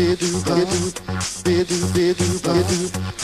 Bedu, Bedu, Bedu, Bedu, Bedu, Bedu,